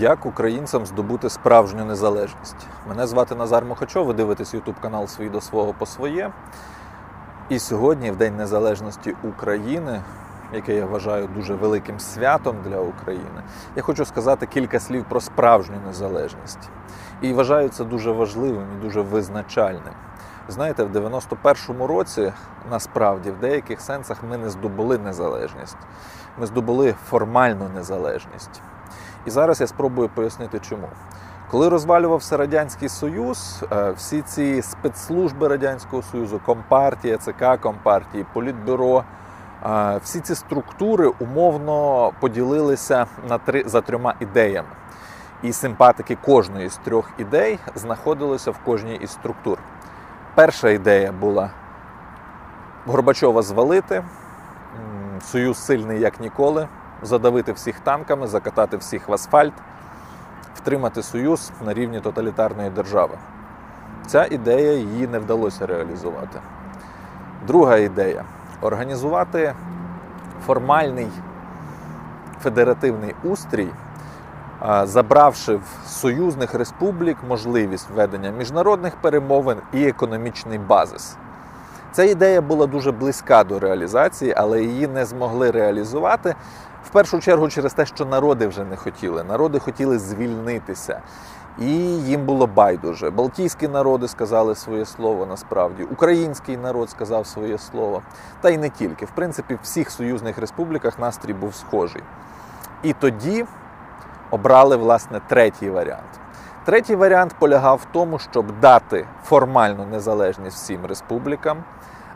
Як українцям здобути справжню незалежність? Мене звати Назар Мохачов, ви дивитесь YouTube канал Свій до свого по своє. І сьогодні, в День Незалежності України, яке я вважаю дуже великим святом для України, я хочу сказати кілька слів про справжню незалежність. І вважаю це дуже важливим і дуже визначальним. Знаєте, в 91-му році насправді в деяких сенсах ми не здобули незалежність. Ми здобули формальну незалежність. І зараз я спробую пояснити, чому. Коли розвалювався Радянський Союз, всі ці спецслужби Радянського Союзу, Компартія, ЦК Компартії, Політбюро, всі ці структури умовно поділилися на три за трьома ідеями. І симпатики кожної з трьох ідей знаходилися в кожній із структур. Перша ідея була Горбачова звалити, Союз сильний як ніколи, задавити всіх танками, закатати всіх в асфальт, втримати Союз на рівні тоталітарної держави. Ця ідея її не вдалося реалізувати. Друга ідея організувати формальний федеративний устрій, забравши в союзних республік можливість введення міжнародних перемовин і економічний базис. Ця ідея була дуже близька до реалізації, але її не змогли реалізувати в першу чергу через те, що народи вже не хотіли. Народи хотіли звільнитися. І їм було байдуже. Балтійські народи сказали своє слово насправді, український народ сказав своє слово. Та й не тільки. В принципі, в всіх союзних республіках настрій був схожий. І тоді обрали, власне, третій варіант. Третій варіант полягав в тому, щоб дати формальну незалежність всім республікам,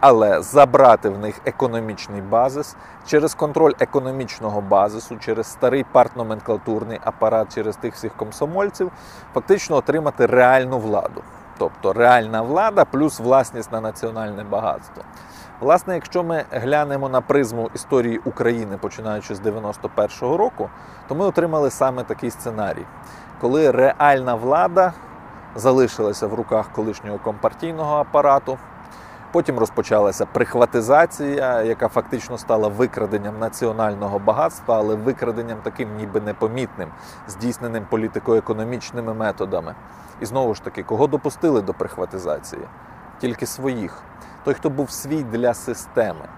але забрати в них економічний базис через контроль економічного базису, через старий партноменклатурний апарат, через тих всіх комсомольців, фактично отримати реальну владу. Тобто реальна влада плюс власність на національне багатство. Власне, якщо ми глянемо на призму історії України, починаючи з 91-го року, то ми отримали саме такий сценарій, коли реальна влада залишилася в руках колишнього компартійного апарату. Потім розпочалася прихватизація, яка фактично стала викраденням національного багатства, але викраденням таким ніби непомітним, здійсненим політико-економічними методами. І знову ж таки, кого допустили до прихватизації? Тільки своїх. Той, хто був свій для системи.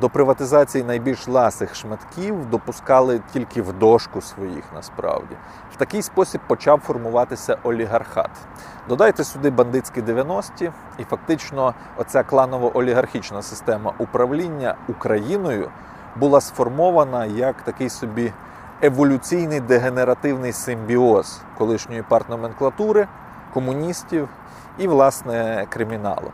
До приватизації найбільш ласих шматків допускали тільки в дошку своїх насправді. В такий спосіб почав формуватися олігархат. Додайте сюди бандитські 90-ті, і фактично оця кланово-олігархічна система управління Україною була сформована як такий собі еволюційний дегенеративний симбіоз колишньої партноменклатури, комуністів і, власне, криміналу.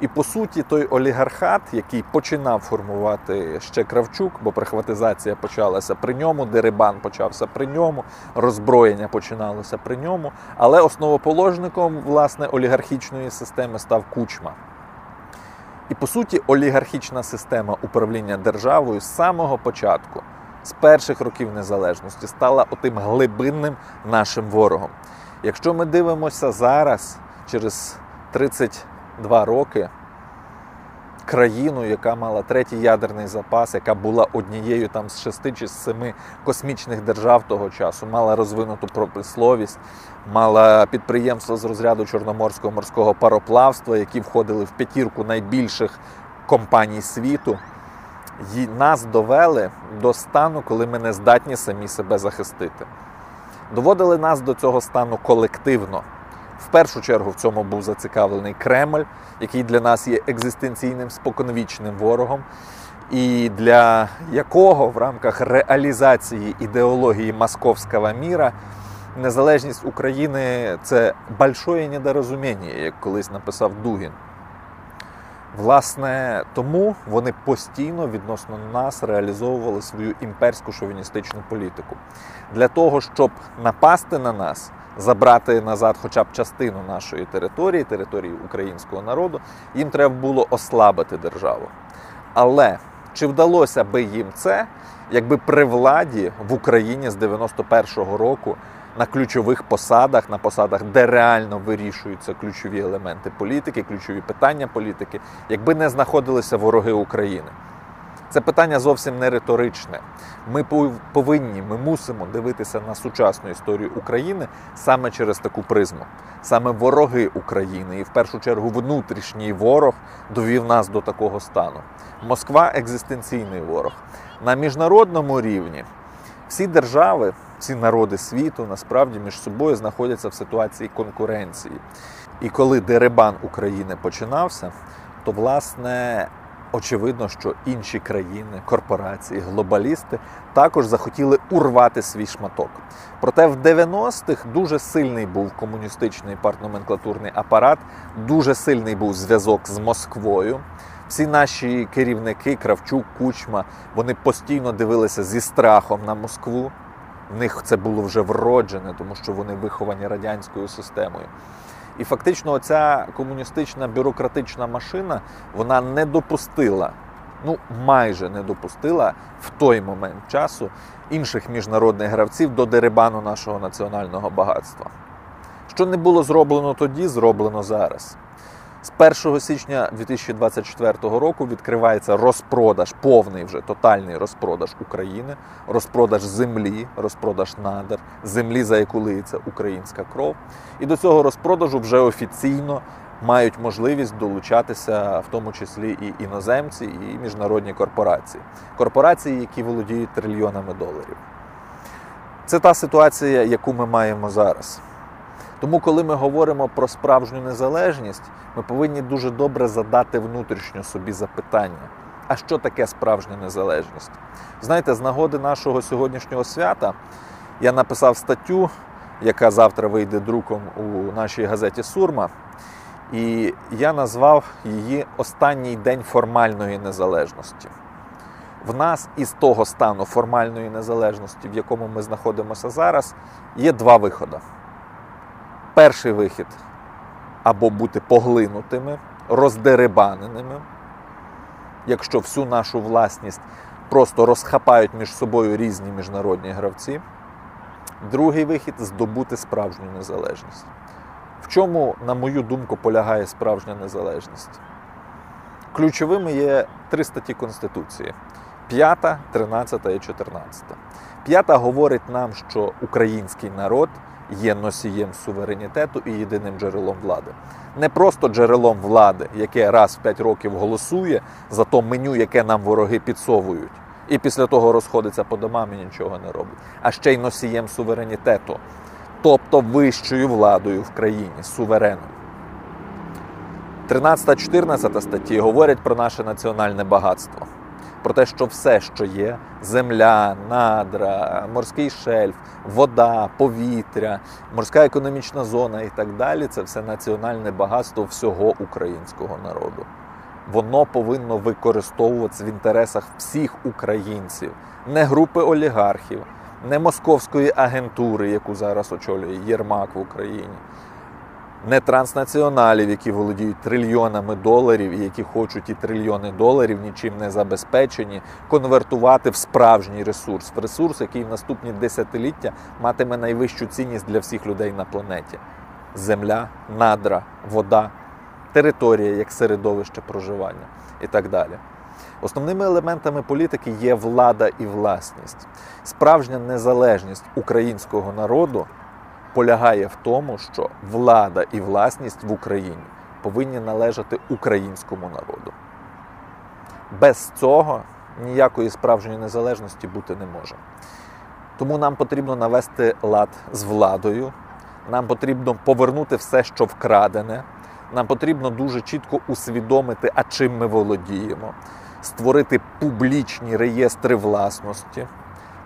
І по суті, той олігархат, який починав формувати ще Кравчук, бо прихватизація почалася при ньому, дерибан почався при ньому, роззброєння починалося при ньому. Але основоположником власне олігархічної системи став кучма. І по суті, олігархічна система управління державою з самого початку, з перших років незалежності, стала отим глибинним нашим ворогом. Якщо ми дивимося зараз, через 30 два роки країну, яка мала третій ядерний запас, яка була однією там з шести чи з семи космічних держав того часу, мала розвинуту промисловість, мала підприємства з розряду Чорноморського морського пароплавства, які входили в п'ятірку найбільших компаній світу. І нас довели до стану, коли ми не здатні самі себе захистити. Доводили нас до цього стану колективно. В першу чергу в цьому був зацікавлений Кремль, який для нас є екзистенційним споконвічним ворогом, і для якого в рамках реалізації ідеології московського міра незалежність України це большое недорозуміння, як колись написав Дугін. Власне, тому вони постійно відносно нас реалізовували свою імперську шовіністичну політику. Для того, щоб напасти на нас, забрати назад хоча б частину нашої території, території українського народу, їм треба було ослабити державу. Але чи вдалося би їм це, якби при владі в Україні з 91-го року на ключових посадах, на посадах, де реально вирішуються ключові елементи політики, ключові питання політики, якби не знаходилися вороги України? Це питання зовсім не риторичне. Ми повинні, ми мусимо дивитися на сучасну історію України саме через таку призму. Саме вороги України, і в першу чергу внутрішній ворог довів нас до такого стану. Москва екзистенційний ворог. На міжнародному рівні всі держави, всі народи світу насправді між собою знаходяться в ситуації конкуренції. І коли деребан України починався, то власне очевидно, що інші країни, корпорації, глобалісти також захотіли урвати свій шматок. Проте в 90-х дуже сильний був комуністичний партноменклатурний апарат, дуже сильний був зв'язок з Москвою. Всі наші керівники, Кравчук, Кучма, вони постійно дивилися зі страхом на Москву. В них це було вже вроджене, тому що вони виховані радянською системою. І фактично, ця комуністична бюрократична машина вона не допустила, ну майже не допустила в той момент часу інших міжнародних гравців до дерибану нашого національного багатства. Що не було зроблено тоді, зроблено зараз. З 1 січня 2024 року відкривається розпродаж, повний вже тотальний розпродаж України, розпродаж землі, розпродаж надр, землі, за яку лиється українська кров. І до цього розпродажу вже офіційно мають можливість долучатися, в тому числі і іноземці, і міжнародні корпорації. Корпорації, які володіють трильйонами доларів. Це та ситуація, яку ми маємо зараз. Тому, коли ми говоримо про справжню незалежність, ми повинні дуже добре задати внутрішньо собі запитання. А що таке справжня незалежність? Знаєте, з нагоди нашого сьогоднішнього свята я написав статтю, яка завтра вийде друком у нашій газеті Сурма. І я назвав її Останній день формальної незалежності. В нас із того стану формальної незалежності, в якому ми знаходимося зараз, є два виходи. Перший вихід або бути поглинутими, роздеребаненими, якщо всю нашу власність просто розхапають між собою різні міжнародні гравці. Другий вихід здобути справжню незалежність. В чому, на мою думку, полягає справжня незалежність? Ключовими є три статті Конституції: 5, 13 і 14. П'ята говорить нам, що український народ є носієм суверенітету і єдиним джерелом влади. Не просто джерелом влади, яке раз в 5 років голосує за то меню, яке нам вороги підсовують, і після того розходиться по домам і нічого не робить, а ще й носієм суверенітету, тобто вищою владою в країні, сувереном. 13-14 статті говорять про наше національне багатство про те, що все, що є земля, надра, морський шельф, вода, повітря, морська економічна зона і так далі це все національне багатство всього українського народу. Воно повинно використовуватися в інтересах всіх українців, не групи олігархів, не московської агентури, яку зараз очолює Єрмак в Україні не транснаціоналів, які володіють трильйонами доларів і які хочуть і трильйони доларів, нічим не забезпечені, конвертувати в справжній ресурс, в ресурс, який в наступні десятиліття матиме найвищу цінність для всіх людей на планеті: земля, надра, вода, територія як середовище проживання і так далі. Основними елементами політики є влада і власність. Справжня незалежність українського народу полягає в тому, що влада і власність в Україні повинні належати українському народу. Без цього ніякої справжньої незалежності бути не може. Тому нам потрібно навести лад з владою, нам потрібно повернути все, що вкрадене. Нам потрібно дуже чітко усвідомити, а чим ми володіємо, створити публічні реєстри власності,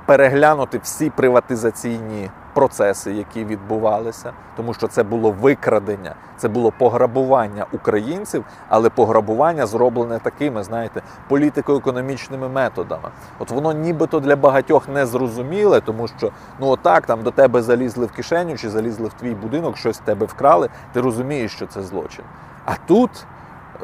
переглянути всі приватизаційні процеси, які відбувалися, тому що це було викрадення, це було пограбування українців, але пограбування зроблене такими, знаєте, політико-економічними методами. От воно нібито для багатьох не зрозуміле, тому що ну отак там до тебе залізли в кишеню чи залізли в твій будинок, щось в тебе вкрали. Ти розумієш, що це злочин. А тут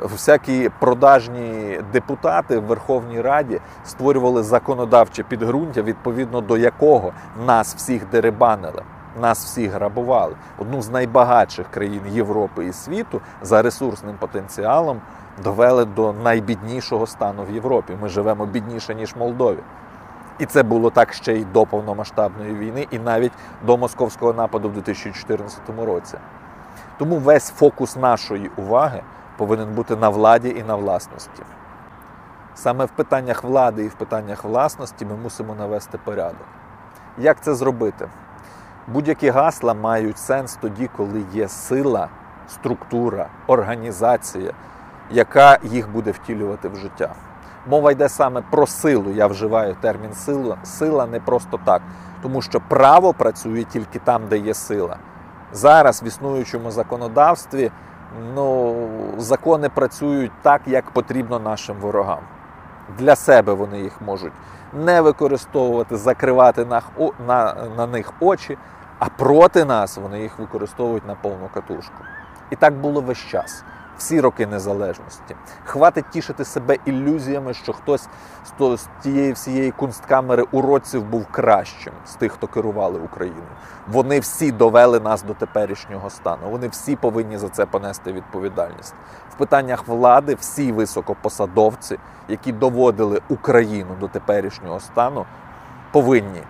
всякі продажні депутати в Верховній Раді створювали законодавче підґрунтя, відповідно до якого нас всіх деребанили. Нас всіх грабували. Одну з найбагатших країн Європи і світу за ресурсним потенціалом довели до найбіднішого стану в Європі. Ми живемо бідніше, ніж Молдові. І це було так ще й до повномасштабної війни, і навіть до московського нападу в 2014 році. Тому весь фокус нашої уваги повинен бути на владі і на власності. Саме в питаннях влади і в питаннях власності ми мусимо навести порядок. Як це зробити? Будь-які гасла мають сенс тоді, коли є сила, структура, організація, яка їх буде втілювати в життя. Мова йде саме про силу. Я вживаю термін сила, сила не просто так, тому що право працює тільки там, де є сила. Зараз в існуючому законодавстві ну, закони працюють так, як потрібно нашим ворогам. Для себе вони їх можуть не використовувати, закривати на, на, на них очі, а проти нас вони їх використовують на повну катушку. І так було весь час всі роки незалежності. Хватить тішити себе ілюзіями, що хтось з тієї всієї кунсткамери уродців був кращим з тих, хто керували Україною. Вони всі довели нас до теперішнього стану. Вони всі повинні за це понести відповідальність. В питаннях влади всі високопосадовці, які доводили Україну до теперішнього стану, повинні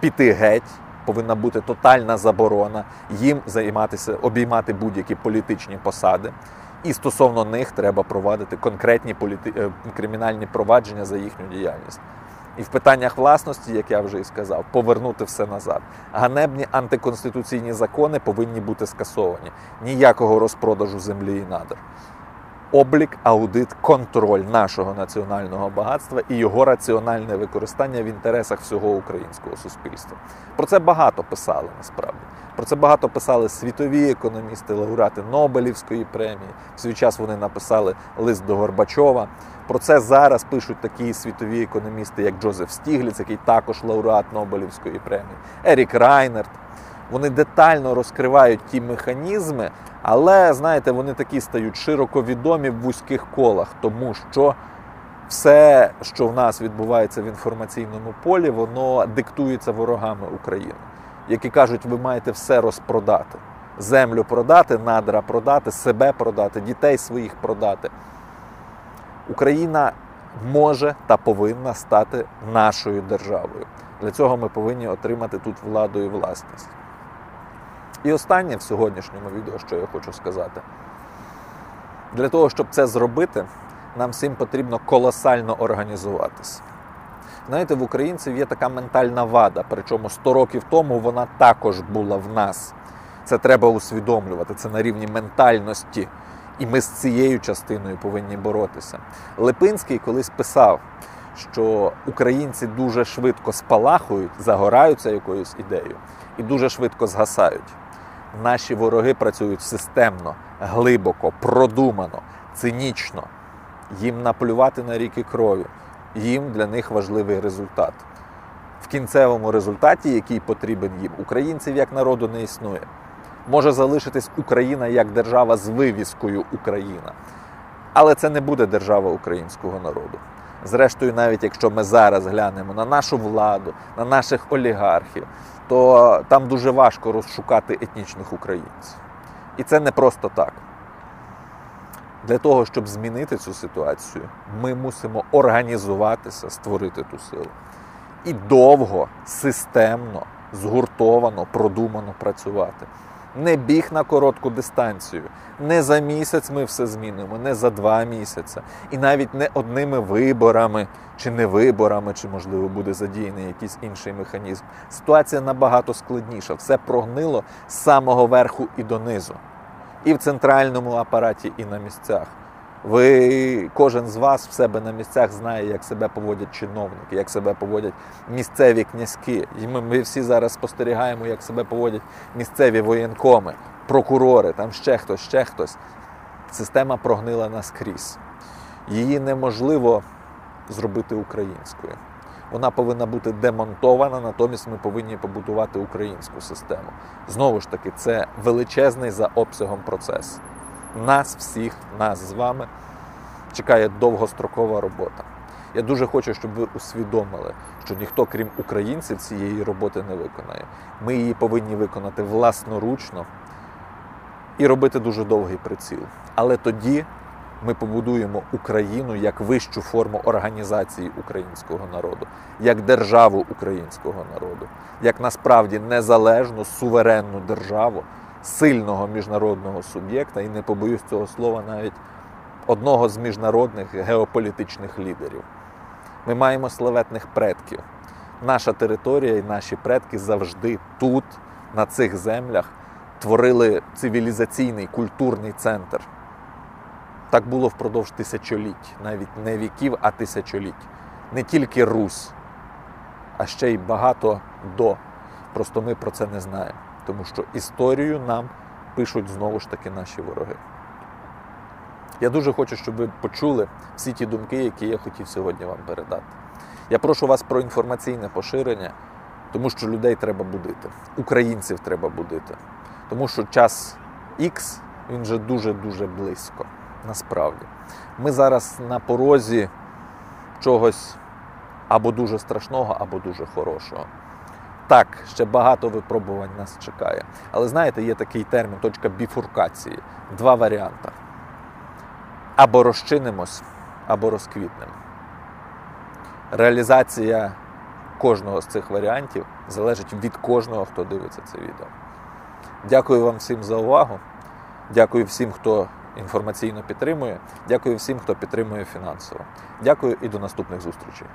піти геть. Повинна бути тотальна заборона їм займатися, обіймати будь-які політичні посади і стосовно них треба провадити конкретні політи... Е, кримінальні провадження за їхню діяльність. І в питаннях власності, як я вже і сказав, повернути все назад. Ганебні антиконституційні закони повинні бути скасовані. Ніякого розпродажу землі і надр облік, аудит, контроль нашого національного багатства і його раціональне використання в інтересах всього українського суспільства. Про це багато писали насправді. Про це багато писали світові економісти, лауреати Нобелівської премії. В свій час вони написали лист до Горбачова. Про це зараз пишуть такі світові економісти, як Джозеф Стігліц, який також лауреат Нобелівської премії, Ерік Райнерт. Вони детально розкривають ті механізми, але, знаєте, вони такі стають широко відомі в вузьких колах, тому що все, що в нас відбувається в інформаційному полі, воно диктується ворогами України, які кажуть, ви маєте все розпродати. Землю продати, надра продати, себе продати, дітей своїх продати. Україна може та повинна стати нашою державою. Для цього ми повинні отримати тут владу і власність. І останнє в сьогоднішньому відео, що я хочу сказати. Для того, щоб це зробити, нам всім потрібно колосально організуватися. Знаєте, в українців є така ментальна вада, причому 100 років тому вона також була в нас. Це треба усвідомлювати, це на рівні ментальності. І ми з цією частиною повинні боротися. Липинський колись писав, що українці дуже швидко спалахують, загораються якоюсь ідеєю і дуже швидко згасають. Наші вороги працюють системно, глибоко, продумано, цинічно. Їм наплювати на ріки крові. Їм для них важливий результат. В кінцевому результаті, який потрібен їм, українців як народу не існує. Може залишитись Україна як держава з вивіскою Україна. Але це не буде держава українського народу. Зрештою, навіть якщо ми зараз глянемо на нашу владу, на наших олігархів, то там дуже важко розшукати етнічних українців. І це не просто так. Для того, щоб змінити цю ситуацію, ми мусимо організуватися, створити ту силу. І довго, системно, згуртовано, продумано працювати не біг на коротку дистанцію. Не за місяць ми все змінимо, не за два місяці. І навіть не одними виборами чи не виборами, чи, можливо, буде задіяний якийсь інший механізм. Ситуація набагато складніша. Все прогнило з самого верху і донизу. І в центральному апараті, і на місцях. Ви кожен з вас в себе на місцях знає, як себе поводять чиновники, як себе поводять місцеві князьки. І ми, ми всі зараз спостерігаємо, як себе поводять місцеві воєнкоми, прокурори, там ще хтось, ще хтось. Система прогнила наскрізь. Її неможливо зробити українською. Вона повинна бути демонтована, натомість ми повинні побудувати українську систему. Знову ж таки, це величезний за обсягом процес нас всіх, нас з вами чекає довгострокова робота. Я дуже хочу, щоб ви усвідомили, що ніхто, крім українців, цієї роботи не виконає. Ми її повинні виконати власноручно і робити дуже довгий приціл. Але тоді ми побудуємо Україну як вищу форму організації українського народу, як державу українського народу, як насправді незалежну суверенну державу, сильного міжнародного суб'єкта, і не побоюсь цього слова навіть одного з міжнародних геополітичних лідерів. Ми маємо славетних предків. Наша територія і наші предки завжди тут, на цих землях, творили цивілізаційний культурний центр. Так було впродовж тисячоліть, навіть не віків, а тисячоліть. Не тільки Русь, а ще й багато до. Просто ми про це не знаємо. Тому що історію нам пишуть знову ж таки наші вороги. Я дуже хочу, щоб ви почули всі ті думки, які я хотів сьогодні вам передати. Я прошу вас про інформаційне поширення, тому що людей треба будити, українців треба будити. Тому що час X, він вже дуже-дуже близько. Насправді. Ми зараз на порозі чогось або дуже страшного, або дуже хорошого. Так, ще багато випробувань нас чекає. Але знаєте, є такий термін, точка біфуркації. Два варіанти. Або розчинимось, або розквітнемо. Реалізація кожного з цих варіантів залежить від кожного, хто дивиться це відео. Дякую вам всім за увагу. Дякую всім, хто інформаційно підтримує. Дякую всім, хто підтримує фінансово. Дякую і до наступних зустрічей.